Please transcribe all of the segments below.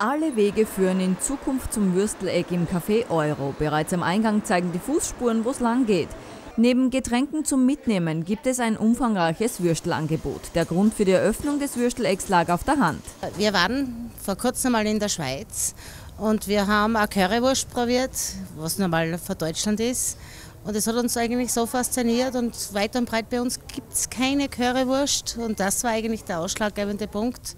Alle Wege führen in Zukunft zum Würsteleck im Café Euro. Bereits am Eingang zeigen die Fußspuren, wo es lang geht. Neben Getränken zum Mitnehmen gibt es ein umfangreiches Würstelangebot. Der Grund für die Eröffnung des Würstelecks lag auf der Hand. Wir waren vor kurzem mal in der Schweiz und wir haben eine Currywurst probiert, was normal für Deutschland ist. Und es hat uns eigentlich so fasziniert und weit und breit bei uns gibt es keine Currywurst. Und das war eigentlich der ausschlaggebende Punkt,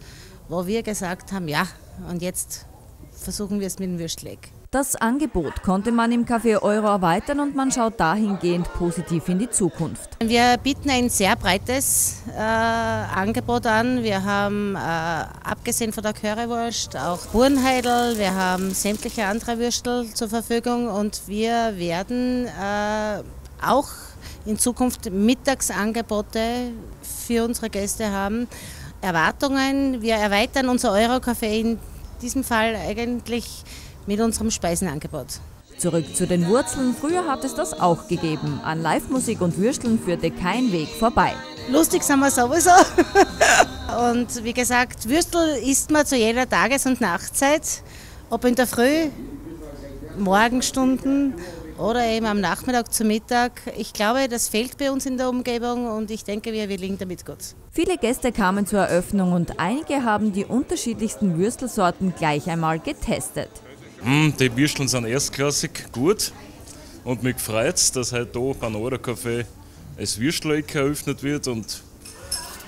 wo wir gesagt haben, ja, und jetzt versuchen wir es mit dem Würstleck. Das Angebot konnte man im Café Euro erweitern und man schaut dahingehend positiv in die Zukunft. Wir bieten ein sehr breites äh, Angebot an. Wir haben äh, abgesehen von der Currywurst auch Burenheidel, wir haben sämtliche andere Würstel zur Verfügung und wir werden äh, auch in Zukunft Mittagsangebote für unsere Gäste haben. Erwartungen. Wir erweitern unser Eurocafé in diesem Fall eigentlich mit unserem Speisenangebot. Zurück zu den Wurzeln. Früher hat es das auch gegeben. An Live-Musik und Würsteln führte kein Weg vorbei. Lustig sind wir sowieso. und wie gesagt, Würstel isst man zu jeder Tages- und Nachtzeit. Ob in der Früh, Morgenstunden oder eben am Nachmittag zu Mittag. Ich glaube, das fehlt bei uns in der Umgebung und ich denke, wir, wir liegen damit gut. Viele Gäste kamen zur Eröffnung und einige haben die unterschiedlichsten Würstelsorten gleich einmal getestet. Mm, die Würsteln sind erstklassig gut und mich freut es, dass heute hier beim Eurocafé als Würsteleck eröffnet wird und,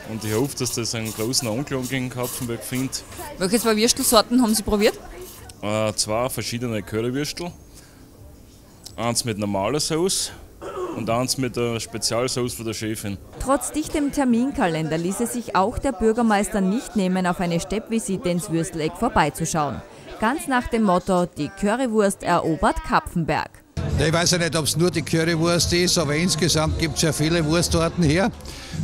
und ich hoffe, dass das einen großen Anklang in Kapfenberg findet. Welche zwei Würstelsorten haben Sie probiert? Äh, zwei verschiedene Currywürstel eins mit normaler Sauce und eins mit der Spezialsauce von der Chefin. Trotz dichtem Terminkalender ließ es sich auch der Bürgermeister nicht nehmen, auf eine Steppvisite ins Würsteleck vorbeizuschauen. Ganz nach dem Motto, die Currywurst erobert Kapfenberg. Ich weiß ja nicht, ob es nur die Currywurst ist, aber insgesamt gibt es ja viele Wurstorten hier.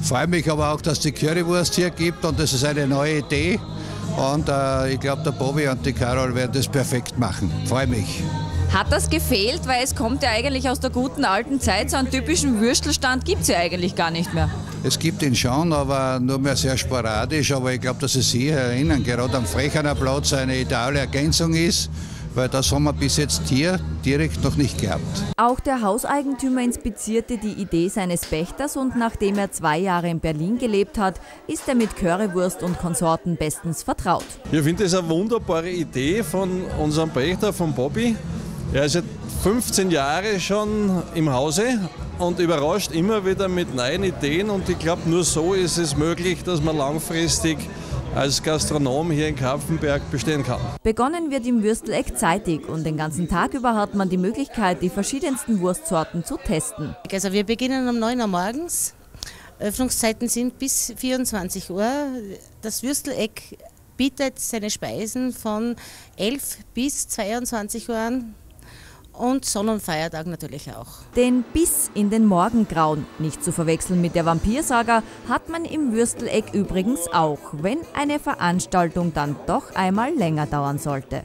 Freue mich aber auch, dass die Currywurst hier gibt und das ist eine neue Idee. Und äh, ich glaube, der Bobby und die Carol werden das perfekt machen. Freue mich. Hat das gefehlt? Weil es kommt ja eigentlich aus der guten alten Zeit. So einen typischen Würstelstand gibt es ja eigentlich gar nicht mehr. Es gibt ihn schon, aber nur mehr sehr sporadisch. Aber ich glaube, dass Sie sich erinnern, gerade am Frechaner Platz eine ideale Ergänzung ist weil das haben wir bis jetzt hier direkt noch nicht gehabt. Auch der Hauseigentümer inspizierte die Idee seines Pächters und nachdem er zwei Jahre in Berlin gelebt hat, ist er mit Currywurst und Konsorten bestens vertraut. Ich finde das eine wunderbare Idee von unserem Pächter, von Bobby. Er ist seit 15 Jahren schon im Hause und überrascht immer wieder mit neuen Ideen und ich glaube, nur so ist es möglich, dass man langfristig als Gastronom hier in Kapfenberg bestehen kann. Begonnen wird im Würsteleck zeitig und den ganzen Tag über hat man die Möglichkeit, die verschiedensten Wurstsorten zu testen. Also wir beginnen um 9 Uhr morgens. Öffnungszeiten sind bis 24 Uhr. Das Würsteleck bietet seine Speisen von 11 bis 22 Uhr an und Sonnenfeiertag natürlich auch. Den Biss in den Morgengrauen, nicht zu verwechseln mit der Vampirsaga, hat man im Würsteleck übrigens auch, wenn eine Veranstaltung dann doch einmal länger dauern sollte.